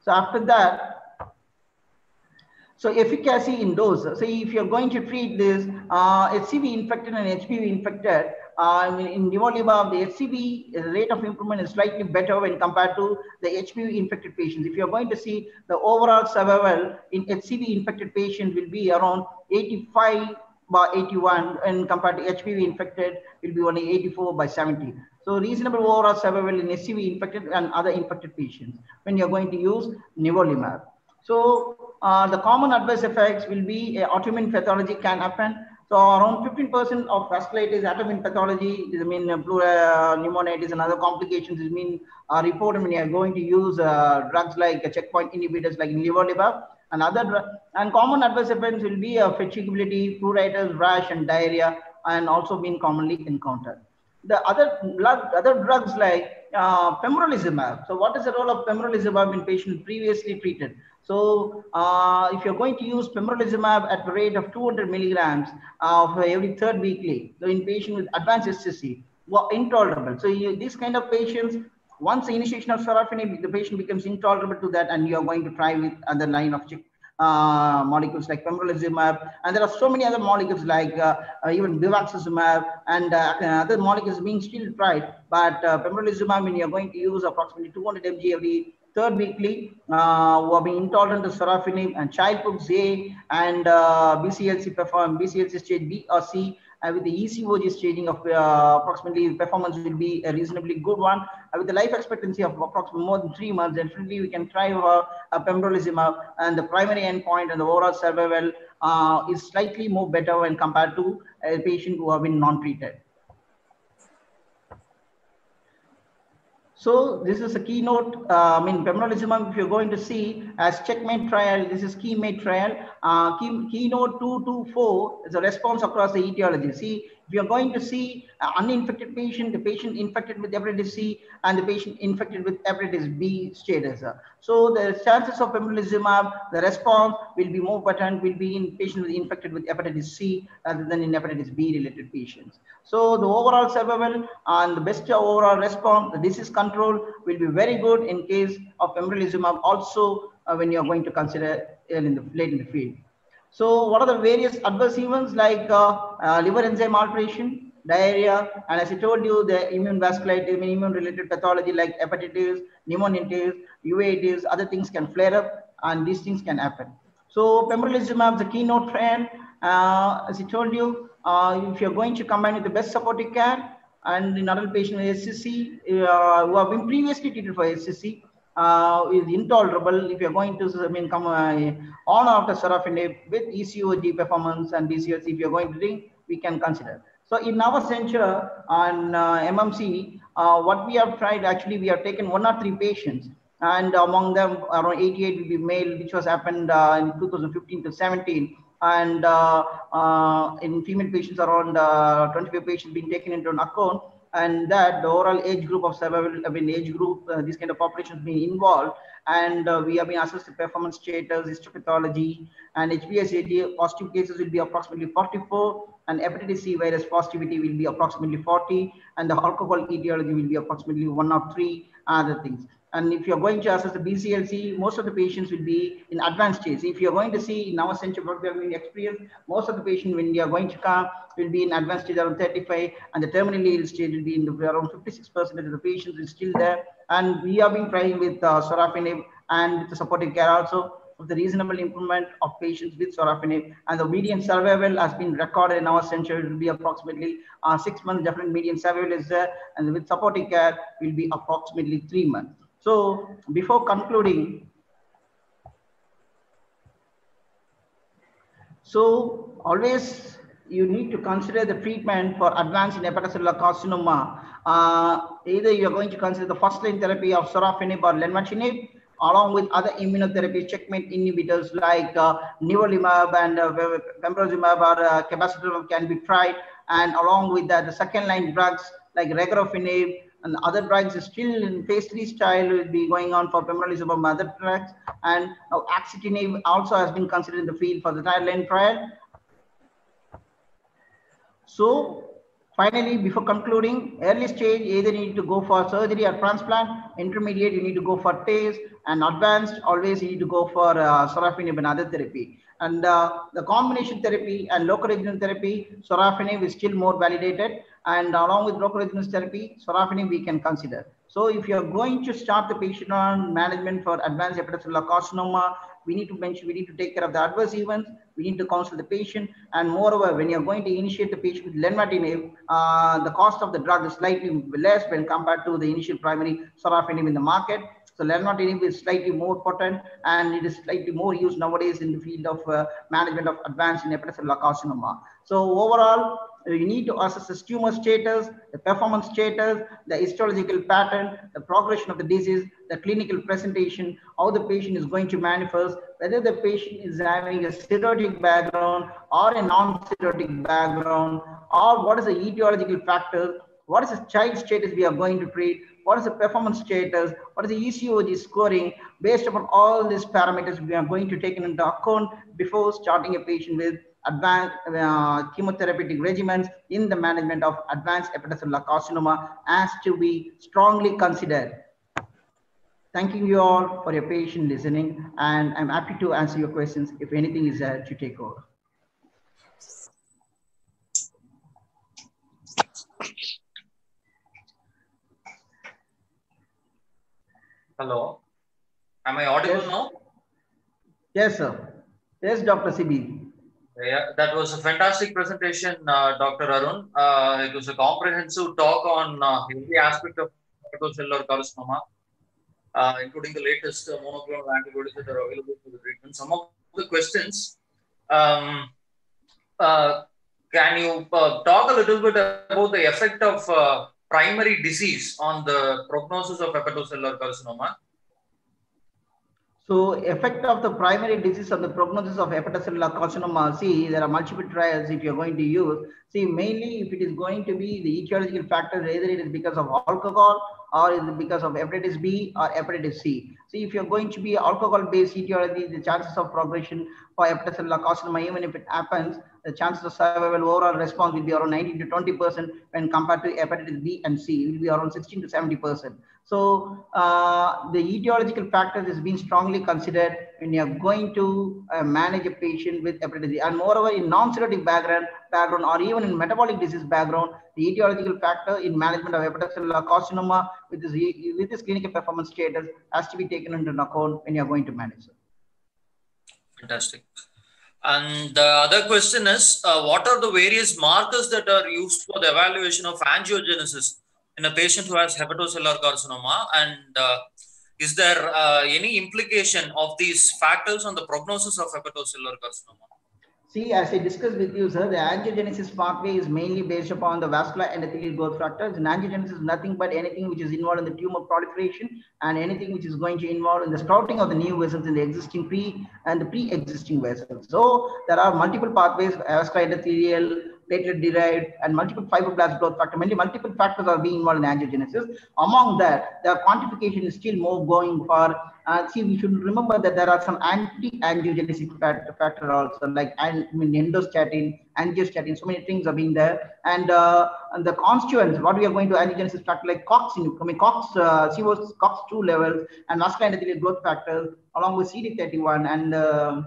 So after that, so efficacy in dose. So if you're going to treat this uh, HCV infected and HBV infected, uh, in nivolumab, the HCV rate of improvement is slightly better when compared to the HBV infected patients. If you're going to see the overall survival in HCV infected patients will be around 85 by 81 and compared to HBV infected will be only 84 by 70. So reasonable overall survival in HCV infected and other infected patients when you're going to use nivolumab. So uh, the common adverse effects will be uh, autoimmune pathology can happen so around 15% of vasculitis, autoimmune pathology, I mean, uh, pleural pneumonitis and other complications is mean are reported when you are going to use uh, drugs like uh, checkpoint inhibitors like nivolumab and other and common adverse events will be uh, fatigability, pruritus, rash, and diarrhea, and also being commonly encountered. The other other drugs like uh, pembrolizumab. So what is the role of pembrolizumab in patients previously treated? So uh, if you're going to use pembrolizumab at the rate of 200 milligrams of every third weekly, so in patients with advanced SCC, well, intolerable. So you, these kind of patients, once the initiation of sorafenib, the patient becomes intolerable to that, and you are going to try with other line of uh, molecules like pembrolizumab, and there are so many other molecules like uh, uh, even bevacizumab and uh, other molecules being still tried. But uh, pembrolizumab, when you're going to use approximately 200 mg every third weekly uh, who are being intolerant to sorafenib and Child-Pugh A and uh, BCLC perform BCLC stage B or C and with the ECOG staging of uh, approximately performance will be a reasonably good one. With the life expectancy of approximately more than three months, definitely we can try uh, pembrolizumab and the primary endpoint and the overall survival uh, is slightly more better when compared to a patient who have been non-treated. So this is a keynote. Uh, I mean, pembrolizumab, if you're going to see as checkmate trial, this is keymate trial. Uh, key, keynote 224 is a response across the etiology. See, if you're going to see an uninfected patient, the patient infected with hepatitis C, and the patient infected with hepatitis B status. So the chances of pembrolizumab, the response will be more potent, will be in patients infected with hepatitis C rather than in hepatitis B related patients. So the overall survival and the best overall response, the disease control will be very good in case of pembrolizumab also uh, when you're going to consider in the late in the field. So what are the various adverse events like uh, uh, liver enzyme alteration, diarrhea, and as I told you, the immune vasculitis, immune related pathology like hepatitis, pneumonitis, uveitis, other things can flare up and these things can happen. So pembrolizumab, the keynote trend, uh, as I told you, uh, if you're going to combine with the best supportive care and in adult patient with SCC uh, who have been previously treated for SCC, uh, is intolerable. If you're going to I mean come uh, on after sorafenib with ECOG performance and BCLC if you're going to drink, we can consider. So in our center on uh, MMC, uh, what we have tried actually we have taken one or three patients. And among them around 88 will be male which was happened uh, in 2015 to 17 and uh, uh, in female patients around 25 patients being taken into an account and that the overall age group of survival, I mean, age group, uh, these kind of populations being involved. And uh, we have been assessed the performance status, histopathology, and HBsAg positive cases will be approximately 44, and hepatitis C virus positivity will be approximately 40, and the alcohol etiology will be approximately one or three other things. And if you're going to assess the BCLC, most of the patients will be in advanced stage. If you're going to see in our center what we have been experienced, most of the patients when you are going to come will be in advanced stage around 35 and the terminally ill stage will be in the, around 56% of the patients is still there. And we have been trying with uh, sorafenib and with the supportive care also of the reasonable improvement of patients with sorafenib and the median survival has been recorded in our center. It will be approximately uh, six months, definite median survival is there and with supportive care will be approximately three months. So before concluding, so always you need to consider the treatment for advanced in hepatocellular carcinoma. Uh, either you are going to consider the first line therapy of sorafenib or lenvatinib, along with other immunotherapy checkmate inhibitors like uh, nivolumab and uh, pembrolizumab or uh, can be tried. And along with that, the second line drugs like regorafenib, and other drugs is still in phase three style will be going on for pembrolizumab other drugs and now axitinib also has been considered in the field for the Thailand trial. So finally, before concluding, early stage either you need to go for surgery or transplant, intermediate you need to go for TACE, and advanced always you need to go for uh, sorafenib and other therapy. And uh, the combination therapy and local regional therapy, sorafenib is still more validated and along with local therapy, sorafenib we can consider. So if you're going to start the patient on management for advanced hepatocellular carcinoma, we need to mention, we need to take care of the adverse events, we need to counsel the patient, and moreover, when you're going to initiate the patient with lenvatinib, uh, the cost of the drug is slightly less when compared to the initial primary sorafenib in the market. So lenvatinib is slightly more potent and it is slightly more used nowadays in the field of uh, management of advanced hepatocellular carcinoma. So overall, you need to assess the tumor status, the performance status, the histological pattern, the progression of the disease, the clinical presentation, how the patient is going to manifest, whether the patient is having a cirrhotic background or a non-cirrhotic background, or what is the etiological factor, what is the child status we are going to treat, what is the performance status, what is the ECOG scoring, based upon all these parameters we are going to take into account before starting a patient with advanced uh, chemotherapeutic regimens in the management of advanced hepatocellular carcinoma as to be strongly considered. Thanking you all for your patient listening, and I'm happy to answer your questions if anything is there to take over. Hello, am I audible Yes. now? Yes, sir. Yes, Dr. Sibi. Yeah, that was a fantastic presentation, uh, Dr. Arun. Uh, it was a comprehensive talk on uh, every aspect of hepatocellular carcinoma, uh, including the latest uh, monoclonal antibodies that are available for the treatment. Some of the questions, um, uh, can you talk a little bit about the effect of primary disease on the prognosis of hepatocellular carcinoma? So effect of the primary disease on the prognosis of hepatocellular carcinoma, see, there are multiple trials if you're going to use. See, mainly if it is going to be the etiological factor, either it is because of alcohol or is because of hepatitis B or hepatitis C. See, if you're going to be alcohol-based etiology, the chances of progression for hepatocellular carcinoma, even if it happens, the chances of survival overall response will be around 19 to 20% when compared to hepatitis B and C, it will be around 16 to 70%. So uh, the etiological factors is being strongly considered when you are going to uh, manage a patient with hepatitis. And moreover, in non-cirrhotic background, background or even in metabolic disease background, the etiological factor in management of hepatocellular carcinoma with this, with this clinical performance status has to be taken into account when you are going to manage it. Fantastic. And the other question is, uh, what are the various markers that are used for the evaluation of angiogenesis in a patient who has hepatocellular carcinoma? And uh, is there uh, any implication of these factors on the prognosis of hepatocellular carcinoma? See, as I discussed with you, sir, the angiogenesis pathway is mainly based upon the vascular endothelial growth factors. And angiogenesis is nothing but anything which is involved in the tumor proliferation and anything which is going to involve in the sprouting of the new vessels in the existing pre and the pre-existing vessels. So there are multiple pathways, vascular endothelial, platelet derived and multiple fibroblast growth factor. Many multiple factors are being involved in angiogenesis. Among that, the quantification is still more going for. Uh, see, we should remember that there are some anti-angiogenesis factor, factor also, like I mean, endostatin, angiostatin. So many things are being there, and, uh, and the constituents. What we are going to angiogenesis factor like COX, I mean COX, uh, CO, COX2 levels, and vascular endothelial growth factors, along with CD31 and. Uh,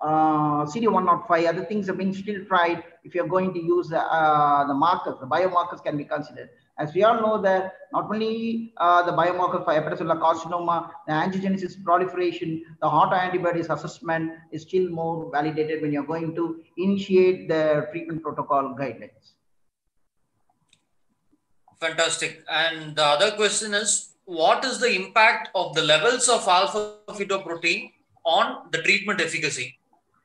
uh, CD105, other things have been still tried. If you're going to use uh, the markers, the biomarkers can be considered. As we all know that not only uh, the biomarker for hepatocellular carcinoma, the angiogenesis proliferation, the autoantibodies assessment is still more validated when you're going to initiate the treatment protocol guidelines. Fantastic. And the other question is, what is the impact of the levels of alpha fetoprotein on the treatment efficacy?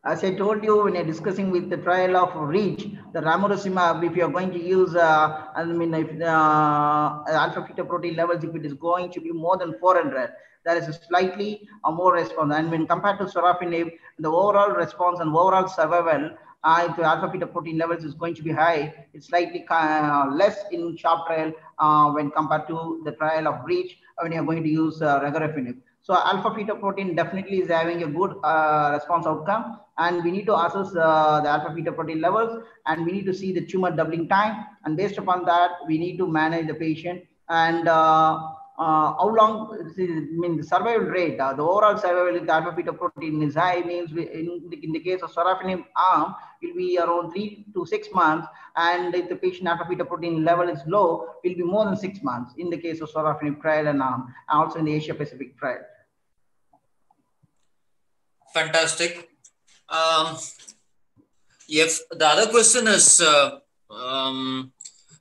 As I told you when you're discussing with the trial of REACH, the ramucirumab, if you're going to use, uh, I mean, if uh, alpha fetoprotein levels, if it is going to be more than 400, there is a slightly a more response. And when compared to sorafenib, the overall response and overall survival uh, if the alpha fetoprotein levels is going to be high, it's slightly uh, less in sharp trial uh, when compared to the trial of REACH when you're going to use uh, regorafenib. So alpha fetoprotein definitely is having a good uh, response outcome. And we need to assess uh, the alpha fetoprotein levels. And we need to see the tumor doubling time. And based upon that we need to manage the patient. And uh, uh how long I mean the survival rate uh, the overall survival if the alpha fetoprotein is high means we, in, the, in the case of sorafenib arm it will be around three to six months and if the patient alpha fetoprotein level is low will be more than six months in the case of sorafenib trial and arm also in the Asia Pacific trial. Fantastic. Um, if the other question is uh, um,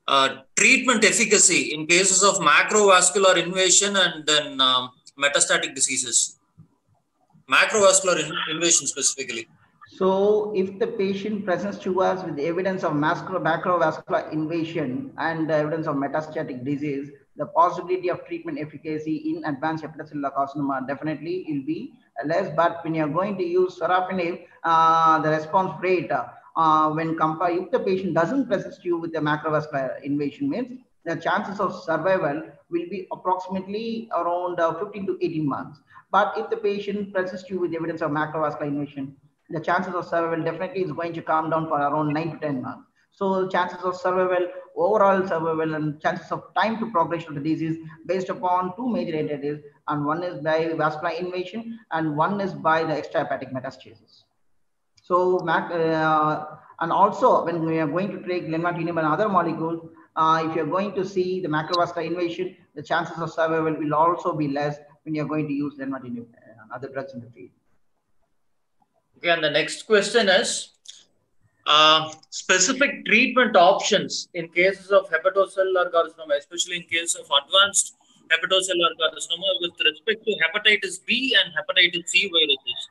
uh, treatment efficacy in cases of macrovascular invasion and then um, metastatic diseases, macrovascular in invasion specifically. So if the patient presents to us with evidence of macrovascular invasion and evidence of metastatic disease, the possibility of treatment efficacy in advanced hepatocellular carcinoma definitely will be less. But when you're going to use sorafenib, uh, the response rate uh, when compared, if the patient doesn't present you with a macrovascular invasion means the chances of survival will be approximately around uh, 15 to 18 months. But if the patient presents you with evidence of macrovascular invasion, the chances of survival definitely is going to come down for around 9 to 10 months. So chances of survival, overall survival and chances of time to progression of the disease based upon two major entities and one is by vascular invasion and one is by the extrahepatic metastasis. So uh, and also when we are going to take lenvatinib and other molecules, uh, if you're going to see the macrovascular invasion, the chances of survival will also be less when you're going to use lenvatinib and other drugs in the field. Okay, and the next question is, uh, specific treatment options in cases of hepatocellular carcinoma, especially in case of advanced hepatocellular carcinoma with respect to hepatitis B and hepatitis C viruses.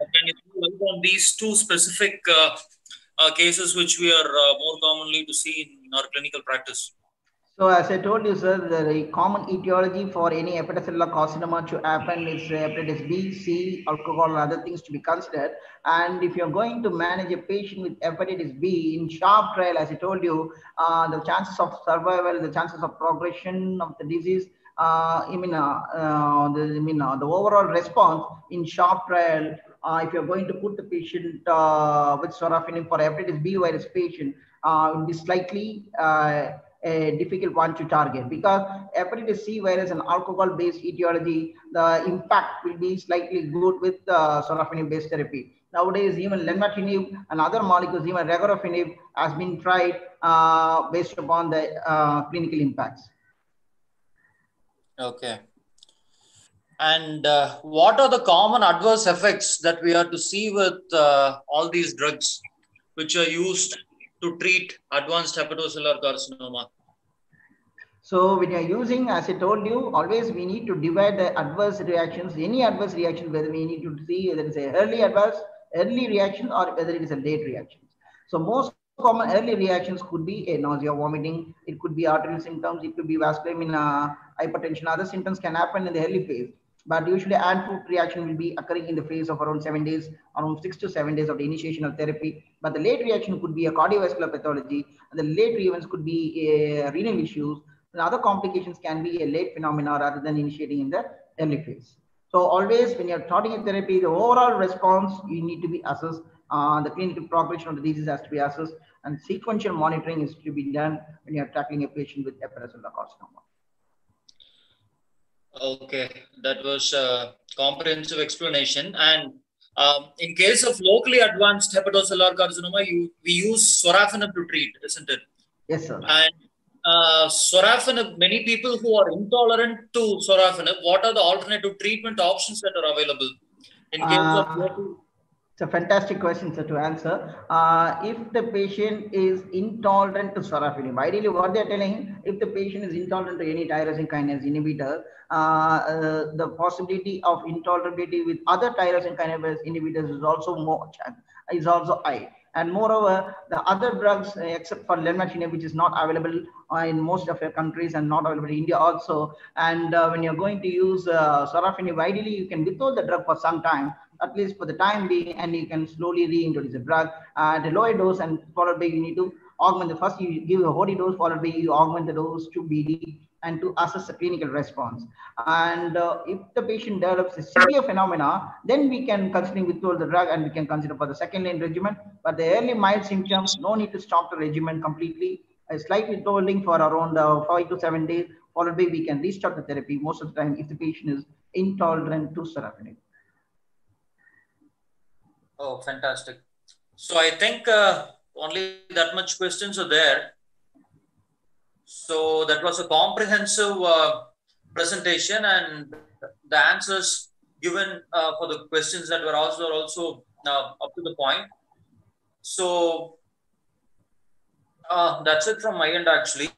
Can you comment on these two specific uh, uh, cases which we are uh, more commonly to see in our clinical practice? So as I told you, sir, the common etiology for any hepatocellular carcinoma to happen is hepatitis B, C, alcohol, and other things to be considered. And if you're going to manage a patient with hepatitis B in sharp trial, as I told you, uh, the chances of survival, the chances of progression of the disease, uh, I mean, uh, uh the, I mean uh, the overall response in sharp trial, uh, if you're going to put the patient with sorafenib for hepatitis B virus patient, will be slightly a difficult one to target because hepatitis C virus and alcohol based etiology, the impact will be slightly good with uh, sorafenib based therapy. Nowadays, even lenvatinib and other molecules, even regorafenib has been tried uh, based upon the uh, clinical impacts. Okay. And uh, what are the common adverse effects that we are to see with uh, all these drugs which are used to treat advanced hepatocellular carcinoma? So when you're using, as I told you, always we need to divide the adverse reactions, any adverse reaction, whether we need to see whether it's a early adverse, early reaction or whether it is a late reaction. So most common early reactions could be a nausea, vomiting. It could be arterial symptoms. It could be vascular, I mean, uh, hypertension. Other symptoms can happen in the early phase. But usually hand-foot reaction will be occurring in the phase of around seven days, around six to seven days of the initiation of therapy. But the late reaction could be a cardiovascular pathology. And the late events could be a renal issues. And other complications can be a late phenomena rather than initiating in the early phase. So always when you're starting a therapy, the overall response you need to be assessed. Uh, the clinical progression of the disease has to be assessed and sequential monitoring is to be done when you're tackling a patient with hepatocellular carcinoma. Okay, that was a comprehensive explanation. And um, in case of locally advanced hepatocellular carcinoma, you, we use sorafenib to treat, isn't it? Yes, sir. And uh, sorafenib, many people who are intolerant to sorafenib, what are the alternative treatment options that are available in case Uh, of local? It's a fantastic question, sir, to answer. Uh, if the patient is intolerant to sorafenib, ideally what they're telling, him, if the patient is intolerant to any tyrosine kinase inhibitor, uh, uh, the possibility of intolerability with other tyrosine kinase inhibitors is also more is also high. And moreover, the other drugs, uh, except for lenvatinib, which is not available uh, in most of your countries and not available in India also. And uh, when you're going to use uh, sorafenib, ideally you can withhold the drug for some time, at least for the time being, and you can slowly reintroduce the drug at a lower dose and followed by you need to augment the first you give a OD dose, followed by you augment the dose to BD and to assess the clinical response. And uh, if the patient develops a severe phenomena, then we can consider withhold the drug and we can consider for the second line regimen. But the early mild symptoms, no need to stop the regimen completely. A slight withholding for around uh, five to seven days, followed by we can restart the therapy most of the time if the patient is intolerant to sorafenib. Oh, fantastic. So I think uh, only that much questions are there. So that was a comprehensive uh, presentation and the answers given uh, for the questions that were also also uh, up to the point. So uh, that's it from my end actually.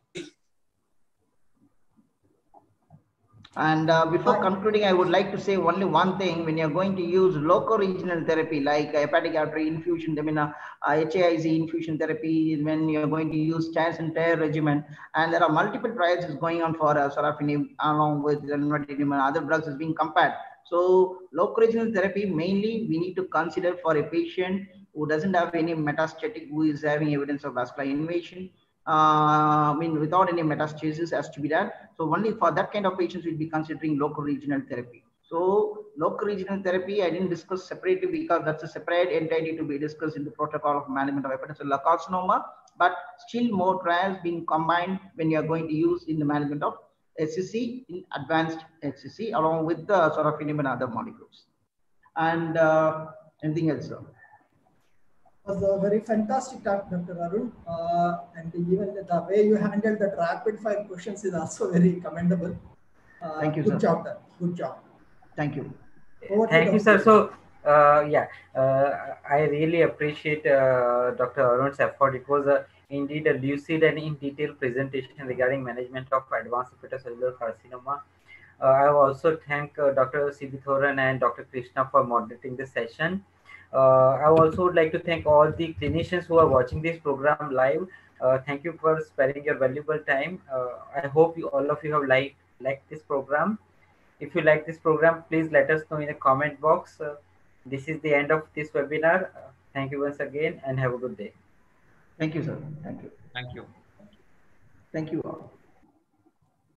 And uh, before concluding, I would like to say only one thing. When you're going to use local regional therapy like hepatic artery infusion, I mean, uh, HAIZ infusion therapy, when you're going to use chance and tear regimen, and there are multiple trials is going on for uh, sorafenib along with lenvatinib and other drugs is being compared. So local regional therapy, mainly we need to consider for a patient who doesn't have any metastatic, who is having evidence of vascular invasion, uh, I mean, without any metastasis has to be done. So only for that kind of patients, we'll be considering local regional therapy. So local regional therapy, I didn't discuss separately because that's a separate entity to be discussed in the protocol of management of hepatocellular carcinoma. But still more trials being combined when you are going to use in the management of HCC in advanced HCC along with the sorafenib and other molecules. And uh, anything else, sir? Was a very fantastic talk, Dr. Arun. Uh, and even the way you handled that rapid fire questions is also very commendable. Uh, Thank you, Good sir. job, sir. Good job. Thank you. Over Thank you, sir. So, uh, yeah, uh, I really appreciate uh, Dr. Arun's effort. It was a, indeed a lucid and in detail presentation regarding management of advanced hepatocellular carcinoma. Uh, I also thank uh, Dr. Sibi Thoran and Dr. Krishna for moderating the session. Uh, I also would like to thank all the clinicians who are watching this program live. Uh, thank you for sparing your valuable time. Uh, I hope you, all of you have liked, liked this program. If you like this program, please let us know in the comment box. Uh, this is the end of this webinar. Uh, thank you once again and have a good day. Thank you, sir. Thank you. Thank you. Thank you all.